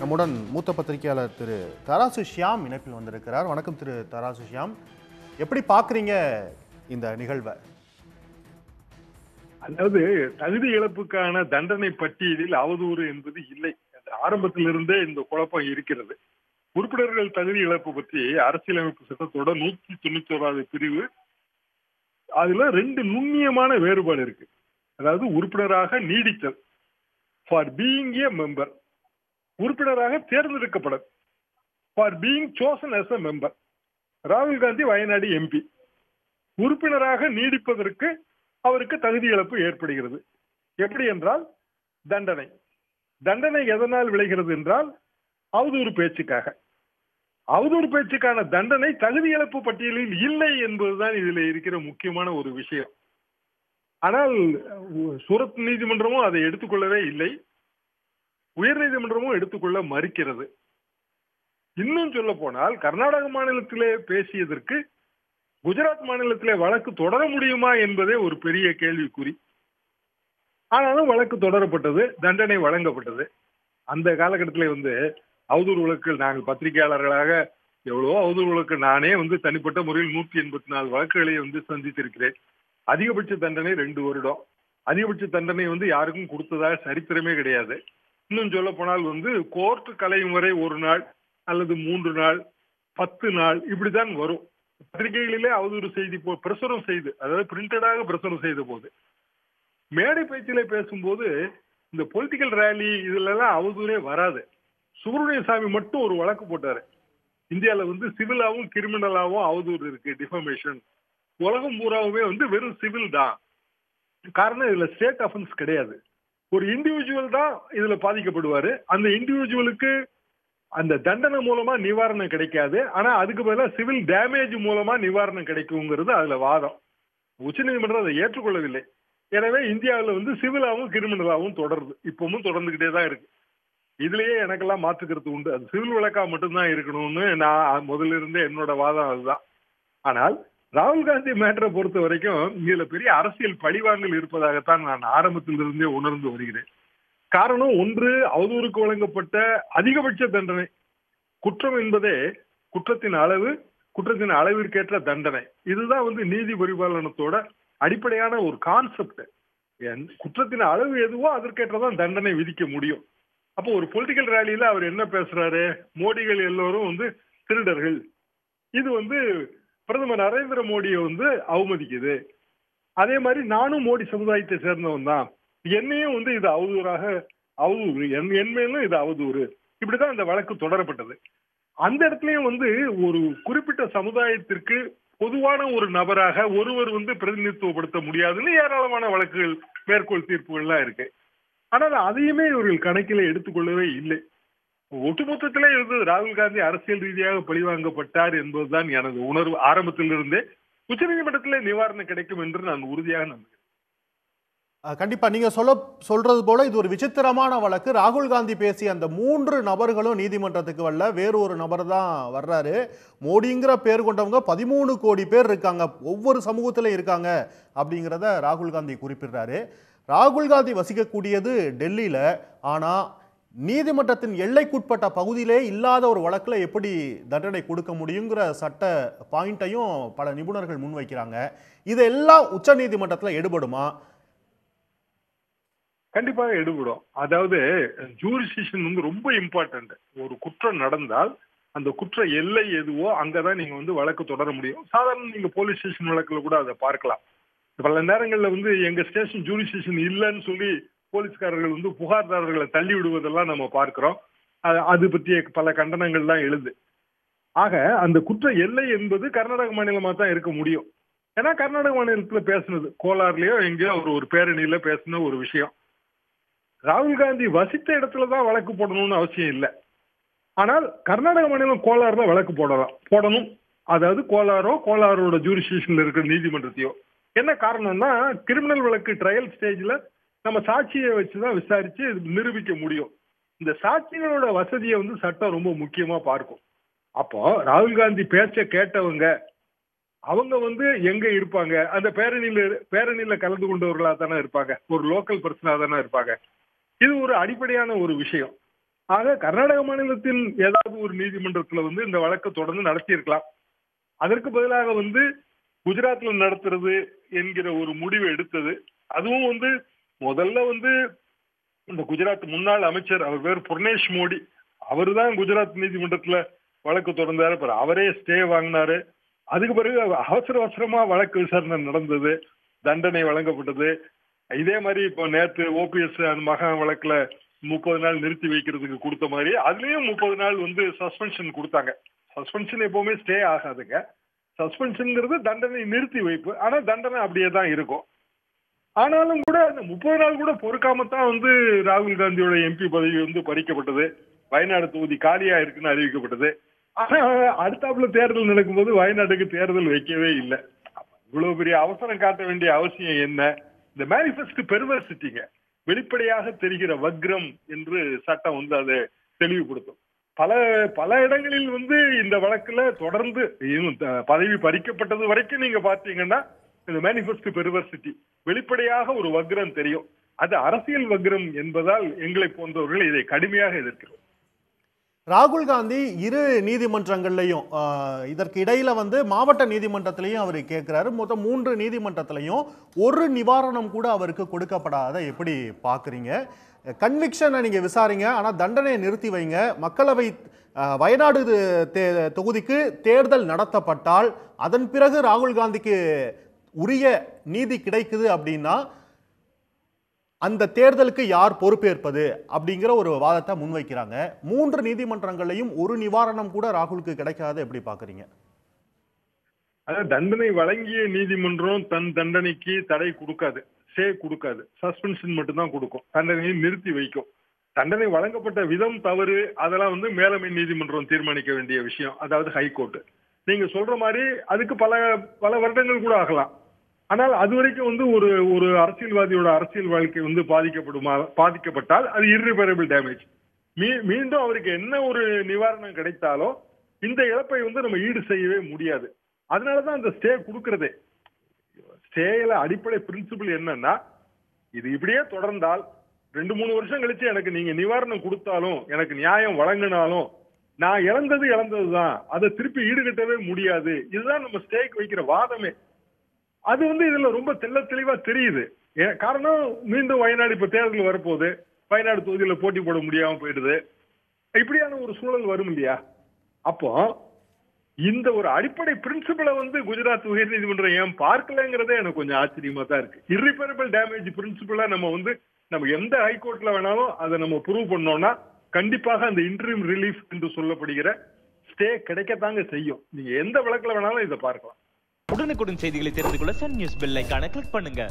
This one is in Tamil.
நம்முடன் மூத்த பத்திரிகையாளர் திரு தராசு ஷியாம் இணைப்பில் வந்திருக்கிறார். வணக்கம் திரு தராசு ஷியாம். எப்படி பார்க்குறீங்க இந்த நிகழ்வை? அதாவது தகுதி இழப்புக்கான தண்டனை பட்டியலில் அவதூறு என்பது இல்லை. அந்த ஆரம்பத்திலிருந்தே இந்த குழப்பம் இருக்கிறது. உறுப்பினர்கள் தகுதி இழப்பு பற்றி அரசியலமைப்பு சட்டத்தோட நூத்தி தொண்ணூத்தி ஓராவது பிரிவு அதுல ரெண்டு நுண்ணியமான வேறுபாடு இருக்கு. அதாவது உறுப்பினராக நீடித்தல். ஃபார் பீயிங் ஏ மெம்பர் உறுப்பினராக தேர்ந்தெடுக்கப்படும். For being chosen as a member ராகுல் காந்தி வயநாடு எம்பி உறுப்பினராக நீடிப்பதற்கு அவருக்கு தகுதி இழப்பு ஏற்படுகிறது. எப்படி என்றால் தண்டனை. தண்டனை எதனால் விளைகிறது என்றால் அவதூறு பேச்சுக்காக. அவதூறு பேச்சுக்கான தண்டனை தகுதி இழப்பு பட்டியலில் இல்லை என்பதுதான் இதில் இருக்கிற முக்கியமான ஒரு விஷயம். ஆனால் சூரத் நீதிமன்றமும் அதை எடுத்துக்கொள்ளவே இல்லை. உயர் நீதிமன்றமும் எடுத்துக்கொள்ள மறுக்கிறது. இன்னும் சொல்ல போனால் கர்நாடக மாநிலத்திலே பேசியதற்கு குஜராத் மாநிலத்திலே வழக்கு தொடர முடியுமா என்பதே ஒரு பெரிய கேள்விக்குறி. ஆனாலும் வழக்கு தொடரப்பட்டது தண்டனை வழங்கப்பட்டது. அந்த காலகட்டத்திலே வந்து அவதூறு வழக்குகள் நாங்கள் பத்திரிகையாளர்களாக எவ்வளவோ அவதூறு வழக்கு நானே வந்து தனிப்பட்ட முறையில் நூற்றி எண்பத்தி நாலு வழக்குகளை வந்து சந்தித்திருக்கிறேன். அதிகபட்ச தண்டனை ரெண்டு வருடம். அதிகபட்ச தண்டனை வந்து யாருக்கும் கொடுத்ததாக சரித்திரமே கிடையாது. இன்னும் சொல்ல போனால் வந்து கோர்ட் கலையும் வரை ஒரு நாள் அல்லது மூன்று நாள் பத்து நாள் இப்படிதான் வரும். பத்திரிகைகளிலே அவதூறு செய்தி போ பிரசுரம் செய்து அதாவது பிரிண்டடாக பிரசுரம் செய்த போது மேடை பேச்சிலே பேசும்போது இந்த பொலிட்டிக்கல் ரேலி இதுல எல்லாம் அவதூறே வராது. சுப்பிரமணிய சாமி மட்டும் ஒரு வழக்கு போட்டாரு. இந்தியால வந்து சிவிலாவும் கிரிமினலாவும் அவதூறு இருக்கு டிஃபமேஷன் உலகம் பூராவுமே வந்து வெறும் சிவில் தான். காரணம் இதுல ஸ்டேட் அஃபென்ஸ் கிடையாது. ஒரு இண்டிவிஜுவல் தான் இதுல பாதிக்கப்படுவாரு. அந்த இண்டிவிஜுவலுக்கு அந்த தண்டனை மூலமா நிவாரணம் கிடைக்காது. ஆனா அதுக்கு பதிலாக சிவில் டேமேஜ் மூலமா நிவாரணம் கிடைக்குங்கிறது அதுல வாதம். உச்சநீதிமன்றம் அதை ஏற்றுக்கொள்ளவில்லை. எனவே இந்தியாவில் வந்து சிவிலாவும் கிரிமினலாவும் தொடருது. இப்பவும் தொடர்ந்துகிட்டே தான் இருக்கு. இதுலயே எனக்கெல்லாம் மாத்துக்கிறது உண்டு. அது சிவில் விளக்கா மட்டும்தான் இருக்கணும்னு நான் முதல்ல இருந்தே என்னோட வாதம் அதுதான். ஆனால் ராகுல் காந்தி மேட்டரை பொறுத்த வரைக்கும் இதுல பெரிய அரசியல் பழிவாங்கல் இருப்பதாகத்தான் நான் ஆரம்பத்திலிருந்தே உணர்ந்து வருகிறேன். காரணம் ஒன்று அவதூறுக்கு வழங்கப்பட்ட அதிகபட்ச தண்டனை. குற்றம் என்பதே குற்றத்தின் அளவு குற்றத்தின் அளவிற்கேற்ற தண்டனை. இதுதான் வந்து நீதி பரிபாலனத்தோட அடிப்படையான ஒரு கான்செப்ட் குற்றத்தின் அளவு எதுவோ அதற்கேற்றதான் தண்டனை விதிக்க முடியும். அப்போ ஒரு பொலிட்டிக்கல் ரேலியில அவர் என்ன பேசுறாரு? மோடிகள் எல்லோரும் வந்து திருடர்கள். இது வந்து பிரதமர் நரேந்திர மோடியை வந்து அவமதிக்குது. அதே மாதிரி நானும் மோடி சமுதாயத்தை சேர்ந்தவன் தான். என்னையும் வந்து இது அவதூறாக அவதூறு என் என் மேலும் இது அவதூறு. இப்படிதான் இந்த வழக்கு தொடரப்பட்டது. அந்த இடத்துலயும் வந்து ஒரு குறிப்பிட்ட சமுதாயத்திற்கு பொதுவான ஒரு நபராக ஒருவர் வந்து பிரதிநிதித்துவப்படுத்த முடியாதுன்னு ஏராளமான வழக்குகள் மேற்கோள் தீர்ப்புகள்லாம் இருக்கு. ஆனால் அதையுமே இவர்கள் கணக்கில் எடுத்துக்கொள்ளவே இல்லை. ஒட்டுமொத்தத்திலே இருந்தது. ராகுல் காந்தி அரசியல் ரீதியாக பழிவாங்கப்பட்டார் என்பதுதான் எனது உணர்வு. ஆரம்பத்திலிருந்தே உச்சநீதிமன்றத்திலே நிவாரணம் கிடைக்கும் என்று நான் உறுதியாக நம்புகிறேன். கண்டிப்பா. நீங்க சொல்ல சொல்றது போல இது ஒரு விசித்திரமான வழக்கு. ராகுல் காந்தி பேசிய அந்த மூன்று நபர்களும் நீதிமன்றத்துக்கு வரல. வேறு ஒரு நபர் தான் வர்றாரு. மோடிங்கிற பேர் கொண்டவங்க பதிமூணு கோடி பேர் இருக்காங்க. ஒவ்வொரு சமூகத்திலும் இருக்காங்க அப்படிங்கிறத ராகுல் காந்தி குறிப்பிடுறாரு. ராகுல் காந்தி வசிக்கக்கூடியது டெல்லியில். ஆனால் நீதிமன்றத்தின் எல்லைக்குட்பட்ட பகுதியிலே இல்லாத ஒரு வழக்கில் எப்படி தண்டனை கொடுக்க முடியுங்கிற சட்ட பாயிண்ட்டையும் பல நிபுணர்கள் முன்வைக்கிறாங்க. இதெல்லாம் உச்ச நீதிமன்றத்தில் எடுபடுமா? கண்டிப்பாக எடுபடும். அதாவது ஜூரிசிஷன் வந்து ரொம்ப இம்பார்ட்டன்ட் ஒரு குற்றம் நடந்தால் அந்த குற்ற எல்லை எதுவோ அங்கதான் நீங்க வந்து வழக்கு தொடர முடியும். சாதாரண நீங்க போலீஸ் ஸ்டேஷன் வழக்குல கூட அதை பார்க்கலாம். பல நேரங்கள்ல வந்து எங்க ஸ்டேஷன் ஜூரிசிஷன் இல்லைன்னு சொல்லி போலீஸ்காரர்கள் வந்து புகார்தாரர்களை தள்ளி விடுவதெல்லாம் நம்ம பார்க்கிறோம். அது- பற்றிய பல கண்டனங்கள்லாம் எழுது. ஆக அந்த குற்ற எல்லை என்பது கர்நாடக மாநிலமா தான் இருக்க முடியும். ஏன்னா கர்நாடக மாநிலத்துல பேசுனது கோலார்லயோ எங்கேயோ அவர் ஒரு பேரணியில பேசின ஒரு விஷயம். ராகுல் காந்தி வசித்த இடத்துல தான் வழக்கு போடணும்னு அவசியம் இல்லை. ஆனால் கர்நாடக மாநிலம் கோலார்ல வழக்கு போடலாம் போடணும். அதாவது கோலாரோ கோலாரோட ஜூரிஸ்டிஷன்ல இருக்கிற நீதிமன்றத்தையோ. என்ன காரணம்னா கிரிமினல் வழக்கு ட்ரையல் ஸ்டேஜ்ல நம்ம சாட்சியை வச்சுதான் விசாரிச்சு நிரூபிக்க முடியும். இந்த சாட்சிகளோட வசதியை வந்து சட்டம் ரொம்ப முக்கியமா பார்க்கும். அப்போ ராகுல் காந்தி பேச்ச கேட்டவங்க அவங்க வந்து எங்க இருப்பாங்க? அந்த பேரணியில பேரணியில கலந்து கொண்டவர்களா தானே இருப்பாங்க? ஒரு லோக்கல் பர்சனா தானே இருப்பாங்க? இது ஒரு அடிப்படையான ஒரு விஷயம். ஆக கர்நாடக மாநிலத்தில் ஏதாவது ஒரு நீதிமன்றத்துல வந்து இந்த வழக்கு தொடர்ந்து நடத்தியிருக்கலாம். அதற்கு பதிலாக வந்து குஜராத்ல நடத்துறது என்கிற ஒரு முடிவு எடுத்தது. அதுவும் வந்து முதல்ல வந்து இந்த குஜராத் முன்னாள் அமைச்சர் அவர் பேர் புர்ணேஷ் மோடி. அவர் தான் குஜராத் நீதிமன்றத்துல வழக்கு தொடர்ந்தாரு. அப்புறம் அவரே ஸ்டே வாங்கினாரு. அதுக்கு பிறகு அவசர அவசரமா வழக்கு விசாரணை நடந்தது. தண்டனை வழங்கப்பட்டது. இதே மாதிரி இப்போ நேற்று ஓபிஎஸ் அந்த மகா வழக்குல முப்பது நாள் நிறுத்தி வைக்கிறதுக்கு கொடுத்த மாதிரி அதுலயும் முப்பது நாள் வந்து சஸ்பென்ஷன் கொடுத்தாங்க. சஸ்பென்ஷன் எப்பவுமே ஸ்டே ஆகாதுங்க. சஸ்பென்ஷன்ங்கிறது தண்டனை நிறுத்தி வைப்பு. ஆனா தண்டனை அப்படியே தான் இருக்கும். ஆனாலும் கூட அந்த முப்பது நாள் கூட பொறுக்காம தான் வந்து ராகுல் காந்தியோட எம்பி பதவி வந்து பறிக்கப்பட்டது. வயநாடு தொகுதி காலியா இருக்குன்னு அறிவிக்கப்பட்டது. ஆனா அடுத்தாப்புல தேர்தல் நடக்கும்போது வயநாட்டுக்கு தேர்தல் வைக்கவே இல்லை. இவ்வளவு பெரிய அவசரம் காட்ட வேண்டிய அவசியம் என்ன? இந்த மேனிஃபெஸ்ட் பெருவர்சிட்டிங்க வெளிப்படையாக தெரிகிற வக்ரம் என்று சட்டம் வந்து அதை தெளிவுபடுத்தும். பல பல இடங்களில் வந்து இந்த வழக்குல தொடர்ந்து பதவி பறிக்கப்பட்டது வரைக்கும் நீங்க பாத்தீங்கன்னா இந்த மேனிபெஸ்டோ பெருவர்சிட்டி வெளிப்படையாக ஒரு வக்ரம் தெரியும். அது அரசியல் வக்ரம் என்பதால் எங்களை போன்றவர்கள் இதை கடுமையாக எதிர்க்கிறோம். ராகுல் காந்தி இரு நீதிமன்றங்கள்லையும் இதற்கு இடையில வந்து மாவட்ட நீதிமன்றத்திலையும் அவர் கேட்கிறாரு மொத்தம் மூன்று நீதிமன்றத்திலையும் ஒரு நிவாரணம் கூட அவருக்கு கொடுக்கப்படாத எப்படி பார்க்குறீங்க கன்விக்ஷனை நீங்க விசாரிங்க. ஆனா தண்டனையை நிறுத்தி வைங்க. மக்களவை வயநாடு தே- தொகுதிக்கு தேர்தல் நடத்தப்பட்டால் அதன் பிறகு ராகுல் காந்திக்கு உரிய நீதி கிடைக்குது அப்படின்னா அந்த தேர்தலுக்கு யார் பொறுப்பேற்பது அப்படிங்கிற ஒரு வாதத்தை முன்வைக்கிறாங்க. மூன்று நீதிமன்றங்களையும் ஒரு நிவாரணம் கூட ராகுலுக்கு கிடைக்காத எப்படி பாக்குறீங்க அதாவது தண்டனை வழங்கிய நீதிமன்றம் தன் தண்டனைக்கு தடை கொடுக்காது சே கொடுக்காது. சஸ்பென்ஷன் மட்டும்தான் கொடுக்கும். தண்டனையை நிறுத்தி வைக்கும். தண்டனை வழங்கப்பட்ட விதம் தவறு அதெல்லாம் வந்து மேலமை நீதிமன்றம் தீர்மானிக்க வேண்டிய விஷயம். அதாவது ஹைகோர்ட் நீங்க சொல்ற மாதிரி அதுக்கு பல பல வருடங்கள் கூட ஆகலாம். ஆனால் அது வரைக்கும் வந்து ஒரு ஒரு அரசியல்வாதியோட அரசியல் வாழ்க்கை வந்து பாதிக்கப்படுமா பாதிக்கப்பட்டால் அது irreparable டேமேஜ் மீ மீண்டும் அவருக்கு என்ன ஒரு நிவாரணம் கிடைத்தாலும் இந்த இழப்பை வந்து நம்ம ஈடு செய்யவே முடியாது. அதனாலதான் அந்த ஸ்டே கொடுக்கறதே. ஸ்டேல அடிப்படை பிரின்சிபல் என்னன்னா இது இப்படியே தொடர்ந்தால் ரெண்டு மூணு வருஷம் கழிச்சு எனக்கு நீங்க நிவாரணம் கொடுத்தாலும் எனக்கு நியாயம் வழங்கினாலும் நான் இழந்தது இழந்ததுதான். அதை திருப்பி ஈடுகட்டவே முடியாது. இதுதான் நம்ம ஸ்டேக்கு வைக்கிற வாதமே. அது வந்து இதுல ரொம்ப தெள்ள தெளிவா தெரியுது. காரணம் மீண்டும் வயநாடு இப்ப தேர்தல் வரப்போகுது. வயநாடு தொகுதியில போட்டி போட முடியாம போயிடுது. இப்படியான ஒரு சூழல் வரும் இல்லையா? அப்போ இந்த ஒரு அடிப்படை பிரின்சிபலை வந்து குஜராத் உயர்நீதிமன்றம் ஏன் பார்க்கலங்கிறதே எனக்கு கொஞ்சம் ஆச்சரியமா தான் இருக்கு. இரிப்பரபிள் டேமேஜ் பிரின்சிபலா நம்ம வந்து நம்ம எந்த ஹைகோர்ட்ல வேணாலும் அதை நம்ம ப்ரூவ் பண்ணோம்னா கண்டிப்பாக அந்த இன்ட்ரீம் ரிலீஃப் என்று சொல்லப்படுகிற ஸ்டே கிடைக்கத்தாங்க செய்யும். நீங்க எந்த வழக்கில் வேணாலும் இதை பார்க்கலாம். உடனுக்குடன் செய்திகளை தெரிந்து கொள்ள சன் நியூஸ் பெல் ஐக்கான கிளிக் பண்ணுங்க.